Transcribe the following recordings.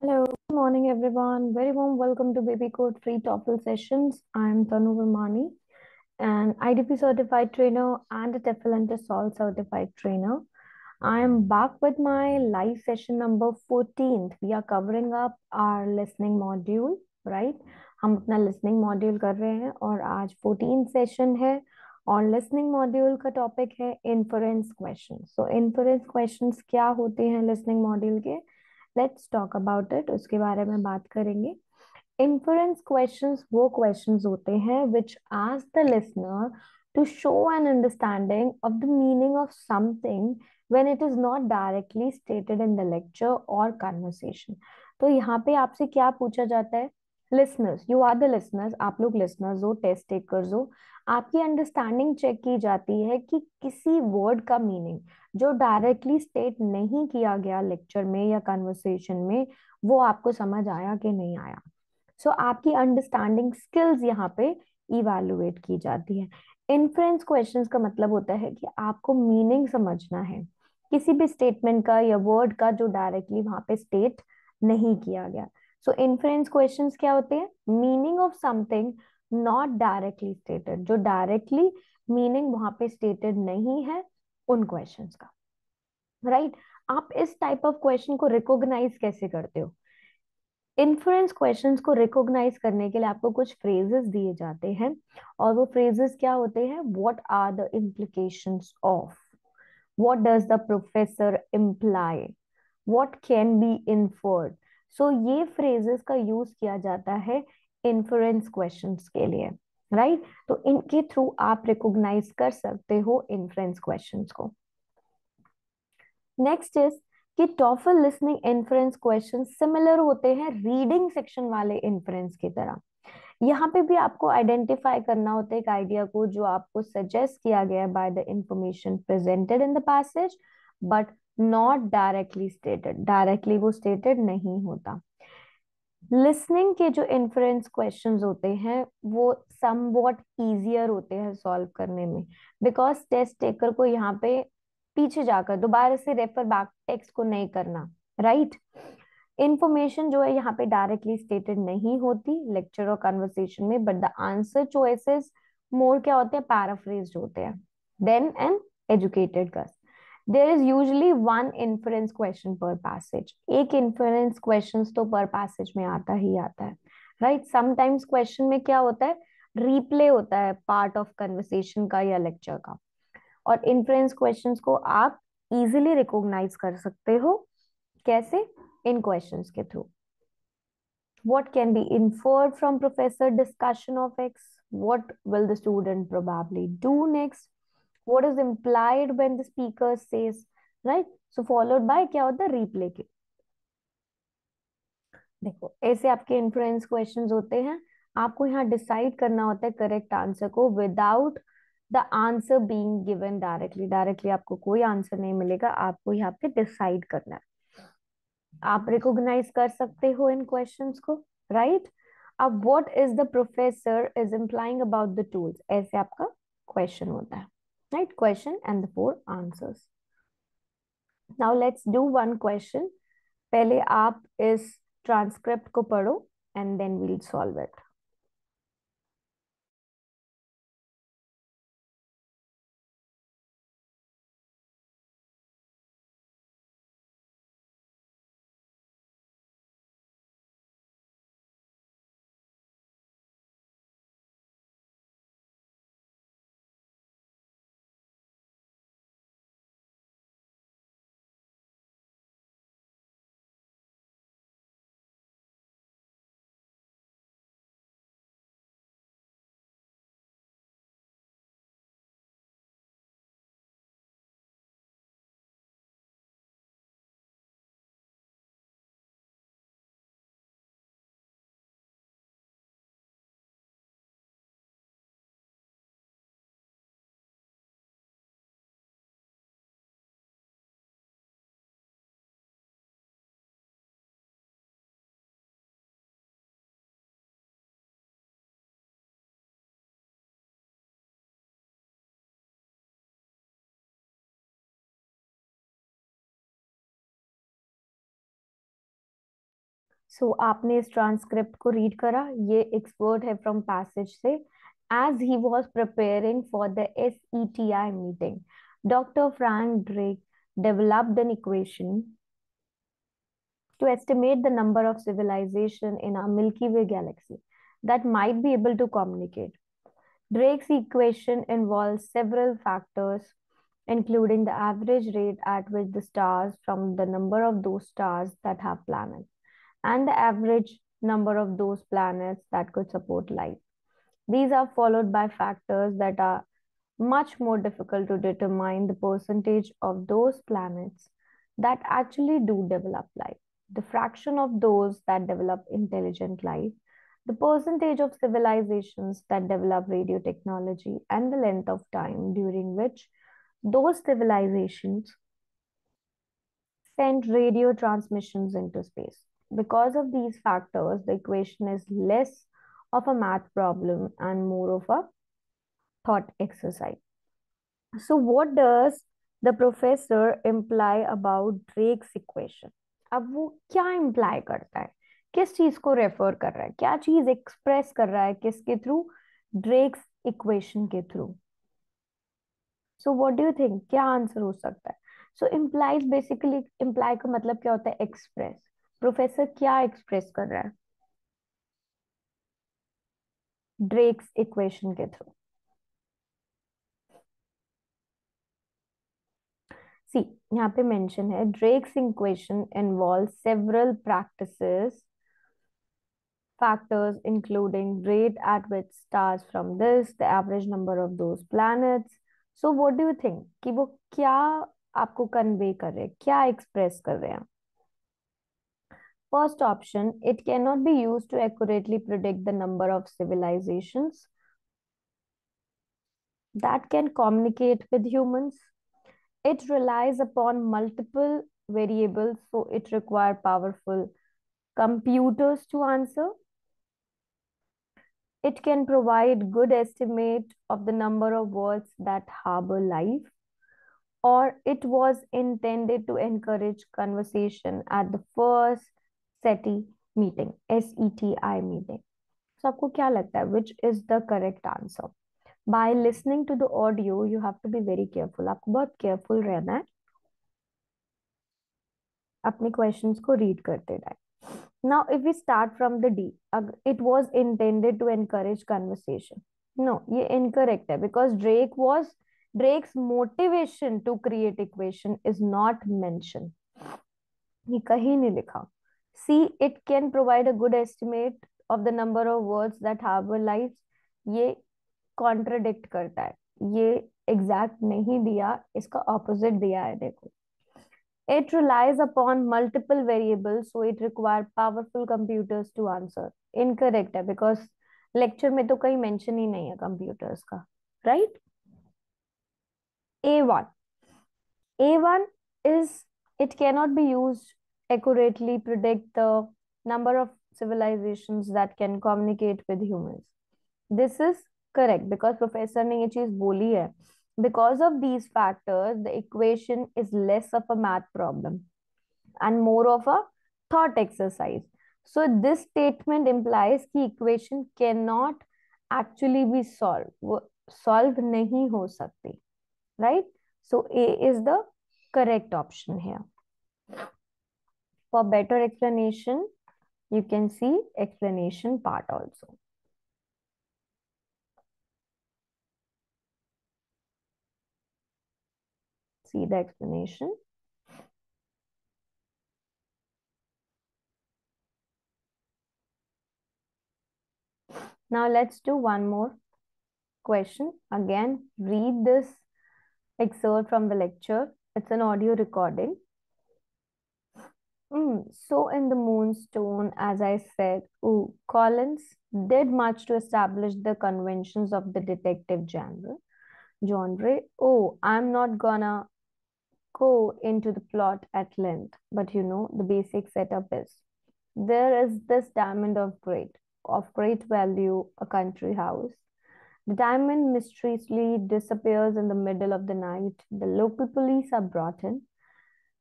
Hello, good morning everyone. Very warm welcome to Baby Code Free TOEFL sessions. I'm Tanu Virmani, an IDP certified trainer and a TOEFL and TESOL certified trainer. I am back with my live session number 14th. We are covering up our listening module, right? हम अपना listening module कर रहे हैं और आज 14th session है और listening module का topic है inference questions. So inference questions क्या होते हैं listening module के? लेट्स टॉक अबाउट इट उसके बारे में बात करेंगे। इन्फ्लुएंस क्वेश्चन वो क्वेश्चन होते हैं विच आज the listener to show an understanding of the meaning of something when it is not directly stated in the lecture और कन्वर्सेशन तो यहाँ पे आपसे क्या पूछा जाता है? Listeners you are the listeners आप लोग लिसनर्स हो टेस्ट टेकर्स हो आपकी अंडरस्टैंडिंग चेक की जाती है कि किसी वर्ड का मीनिंग जो डायरेक्टली स्टेट नहीं किया गया लेक्चर में या कन्वर्सेशन में वो आपको समझ आया कि नहीं आया। सो so, आपकी अंडरस्टैंडिंग स्किल्स यहाँ पे इवेलुएट की जाती है। इन्फ्रेंस क्वेश्चंस का मतलब होता है कि आपको मीनिंग समझना है। किसी भी स्टेटमेंट का या वर्ड का जो डायरेक्टली वहाँ पे स्टेट नहीं किया गया। सो इन्फ्रेंस क्वेश्चंस क्या होते हैं? Meaning of something not directly stated जो डायरेक्टली मीनिंग वहाँ पे स्टेटेड नहीं है, उन क्वेश्चंस का। Right right? आप इस टाइप ऑफ़ क्वेश्चन को रिकॉग्नाइज कैसे करते हो? इन्फ्लुएंस क्वेश्चंस को रिकॉग्नाइज करने के लिए आपको कुछ फ्रेजेस दिए जाते हैं। और वो फ्रेजेस क्या होते हैं? What are the implications of what does the professor imply what can be inferred so so, ये फ्रेजेस का यूज़ किया जाता है इन्फ्लुएंस क्वेश्चंस के लिए राइट right? तो इनके थ्रू आप रिकॉग्नाइज कर सकते हो इन्फ्लुएंस क्वेश्चंस को नेक्स्ट इज़ कि TOEFL listening influence question similar होते हैं रीडिंग सेक्शन वाले इन्फ्लुएंस की तरह यहाँ पे भी आपको आइडेंटिफाई करना होता है एक आइडिया को जो आपको सजेस्ट किया गया by the information presented in the passage but not directly stated directly वो स्टेटेड नहीं होता। लिसनिंग के जो इन्फ्लुएंस क्वेश्चंस होते हैं, वो समवॉट इजियर होते हैं सॉल्व करने में। बिकॉज़ टेस्ट टेकर को यहाँ पे पीछे जाकर, दोबारा से रेफर बैक टेक्स्ट को नहीं करना राइट इंफॉर्मेशन जो है यहाँ पे डायरेक्टली स्टेटेड नहीं होती लेक्चर और कन्वर्सेशन में but the answer choices more क्या होते हैं पैराफ्रेज होते हैं। Then an educated guess there is usually one influence question per passage एक इन्फ्लुएंस क्वेश्चन तो पर पैसेज में आता ही आता है राइट समटाइम्स क्वेश्चन में क्या होता है? रिप्ले होता है पार्ट ऑफ़ कन्वर्सेशन का या लेक्चर का। और इन्फ्लुएंस क्वेश्चन को आप इजिली रिकॉग्नाइज कर सकते हो। कैसे? इन क्वेश्चन के through what can be inferred from professor discussion of x? What will the student probably do next? What is implied when the speaker says, right? So followed by क्या होता है? replay के। देखो, ऐसे आपके इन्फ्लुएंस क्वेश्चंस होते हैं। आपको यहाँ डिसाइड करना होता है करेक्ट आंसर को without the answer being given directly directly आपको कोई आंसर नहीं मिलेगा, आपको यहाँ पे डिसाइड करना है। आप रिकॉग्नाइज कर सकते हो इन क्वेश्चंस को राइट? अब what is the professor is implying about the tools ऐसे आपका क्वेश्चन होता है। right question and the four answers. Now let's do one question. pehle aap is transcript ko padho and then we'll solve it. So so, आपने इस transcript को read करा ये expert है फ्रॉम पैसेज से as he was preparing for the S E T I meeting doctor Frank Drake developed an equation to estimate the number of civilization in our Milky Way galaxy that might be able to communicate. Drake's equation involves several factors, including the average rate at which the stars from the number of those stars that have planets and the average number of those planets that could support life. These are followed by factors that are much more difficult to determine the percentage of those planets that actually do develop life, the fraction of those that develop intelligent life, the percentage of civilizations that develop radio technology, and the length of time during which those civilizations send radio transmissions into space Because of these factors, the equation is less of a math problem and more of a thought exercise. So what does the professor imply about Drake's equation? अब वो क्या imply करता है किस चीज को refer कर रहा है क्या चीज एक्सप्रेस कर रहा है किसके थ्रू ड्रेक्स इक्वेशन के through so what do you think क्या आंसर हो सकता है सो इम्प्लाइज बेसिकली इम्प्लाई का मतलब क्या होता है एक्सप्रेस प्रोफेसर क्या एक्सप्रेस कर रहा है? ड्रेक्स इक्वेशन के थ्रू सी यहाँ पे मेंशन है Drake's equation involve several practices factors including rate at which stars from this, the average number of those planets. So what do you think? कि वो क्या आपको कन्वे कर रहे हैं? क्या एक्सप्रेस कर रहे हैं? First option, it cannot be used to accurately predict the number of civilizations that can communicate with humans. It relies upon multiple variables, so it requires powerful computers to answer. It can provide good estimate of the number of worlds that harbor life or it was intended to encourage conversation at the first SETI meeting S E T I meeting so आपको क्या लगता है which is the correct answer by listening to the audio you have to be very careful आपको बहुत careful रहना है। अपने questions को रीड करते रहे। Now if we start from the D it was intended to encourage conversation no ये incorrect है because Drake was Drake's motivation to create equation is not mention ये कहीं नहीं लिखा। C it can provide a good estimate of the number of words that have a life ये contradict करता है। ये एग्जैक्ट नहीं दिया, इसका ऑपोजिट दिया है, देखो। It relies upon multiple variable so it require powerful computers to answer incorrect है बिकॉज़ लेक्चर में तो कहीं मेंशन ही नहीं है कंप्यूटर्स का right A one A one is it cannot be use accurately predict the number of civilizations that can communicate with humans. This is correct because professor ने ये चीज बोली है. Because of these factors, the equation is less of a math problem and more of a thought exercise. So this statement implies कि equation cannot actually be solved. Solve नहीं हो सकती, right? So A is the correct option here. For better explanation, you can see explanation part also. See the explanation. Now let's do one more question. Again, read this excerpt from the lecture. It's an audio recording. Mm, so in the Moonstone, as I said, ooh, Collins did much to establish the conventions of the detective genre. Genre. Oh, I'm not gonna go into the plot at length, but you know the basic setup is there is this diamond of great of great value, a country house. The diamond mysteriously disappears in the middle of the night. The local police are brought in,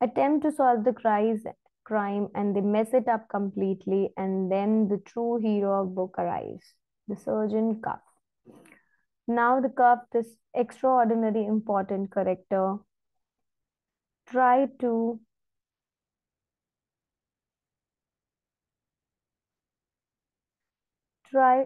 attempt to solve the crise crime and they mess it up completely and then the true hero of book arrives the Sergeant Cuff now the cuff this extraordinary important character try to try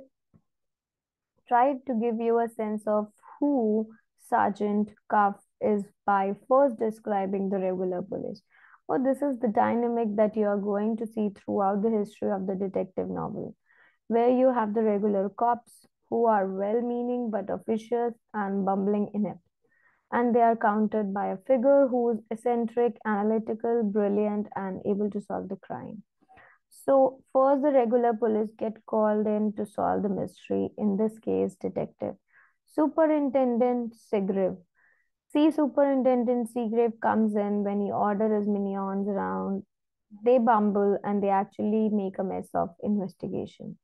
tried to give you a sense of who Sergeant Cuff is by first describing the regular police. Well, this is the dynamic that you are going to see throughout the history of the detective novel, where you have the regular cops who are well meaning but officious and bumbling inept. And they are countered by a figure who is eccentric, analytical, brilliant, and able to solve the crime. So, first, the regular police get called in to solve the mystery, in this case, detective. Superintendent Seegrave. See, Superintendent Seegrave comes in when he orders his minions around. They bumble and they actually make a mess of investigation,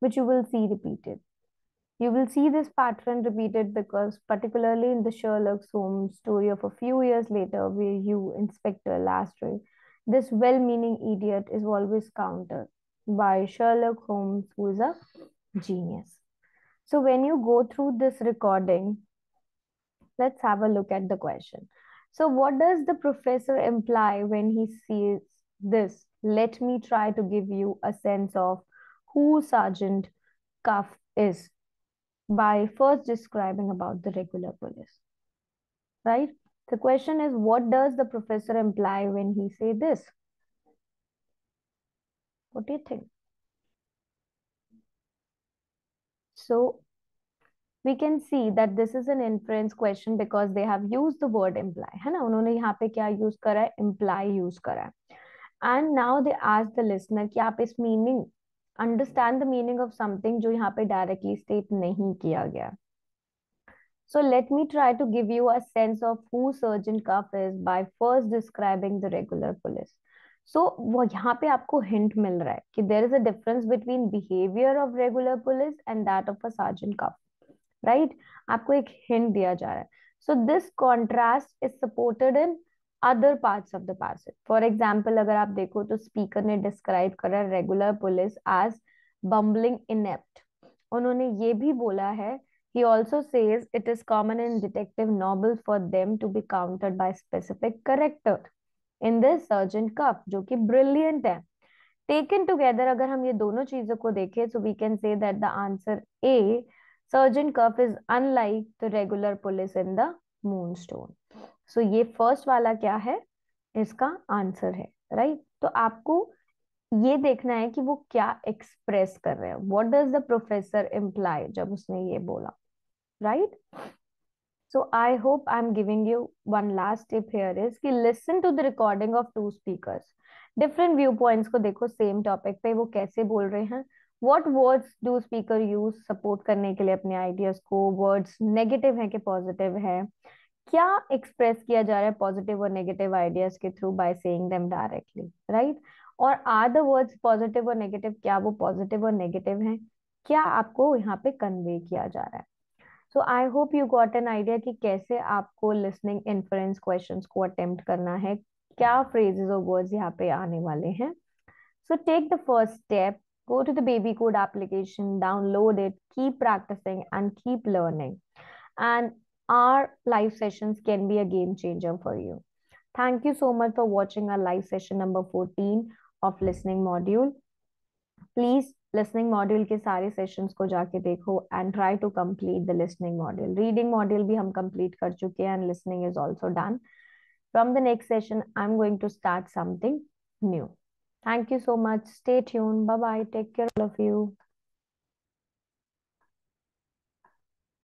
which you will see repeated. You will see this pattern repeated because, particularly in the Sherlock Holmes story of a few years later, where you, Inspector Lestrade, this well meaning idiot is always countered by Sherlock Holmes, who is a genius. So, when you go through this recording, let's have a look at the question. So, what does the professor imply when he sees this? Let me try to give you a sense of who Sergeant Cuff is by first describing about the regular police. Right? The question is, what does the professor imply when he say this? What do you think? So we can see that this is an inference question because they have used the word imply है ना उन्होंने यहाँ पे क्या use करा है imply use करा है and now they ask the listener कि आप इस meaning understand the meaning of something जो यहाँ पे directly state नहीं किया गया so let me try to give you a sense of who Surgeon Cuff is by first describing the regular police. So वो यहाँ पे आपको hint मिल रहा है कि there is a difference between behavior of regular police and that of a Sergeant Cuff, Right? आपको एक hint दिया जा रहा है. So this contrast is supported in other parts of the passage. For example, अगर आप देखो तो speaker ने describe करा regular police as bumbling inept. उन्होंने ये भी बोला है he also says it is common in detective novels for them to be countered by specific character. In this, Sergeant Cuff, जो कि brilliant है. Taken together, अगर हम ये दोनों चीज़ों को देखें, so we can say that the answer A, surgeon curve is unlike the regular police in the moon stone so ये फ़र्स्ट वाला क्या है? इसका आंसर है राइट right? तो आपको ये देखना है कि वो क्या एक्सप्रेस कर रहे हैं। What does the professor imply जब उसने ये बोला right so I hope I am giving you one last tip here is कि listen to the recording of two speaker different view points को देखो सेम टॉपिक पे वो कैसे बोल रहे हैं। What words do speaker use support करने के लिए अपने आइडियाज़ को? वर्ड्स नेगेटिव है कि पॉजिटिव है? क्या एक्सप्रेस किया जा रहा है पॉजिटिव और नेगेटिव आइडियाज़ के through by saying them directly right और आर द वर्ड्स पॉजिटिव और नेगेटिव क्या वो पॉजिटिव और नेगेटिव हैं? क्या आपको यहाँ पे कन्वे किया जा रहा है? So I hope you got an idea कि कैसे आपको लिसनिंग इन्फ्लुएंस क्वेश्चन को अटेम्प्ट करना है। क्या फ्रेजेस और वर्ड्स यहाँ पे आने वाले हैं? So take the first step go to the baby code application download it keep practicing and keep learning and our live sessions can be a game changer for you thank you so much for watching our live session number 14 of listening module please listening module के सारे sessions को जाके देखो and try to complete the listening module reading module भी हम complete कर चुके हैं and listening is also done from the next session I am going to start something new Thank you so much. Stay tuned. Bye bye. Take care, all of you.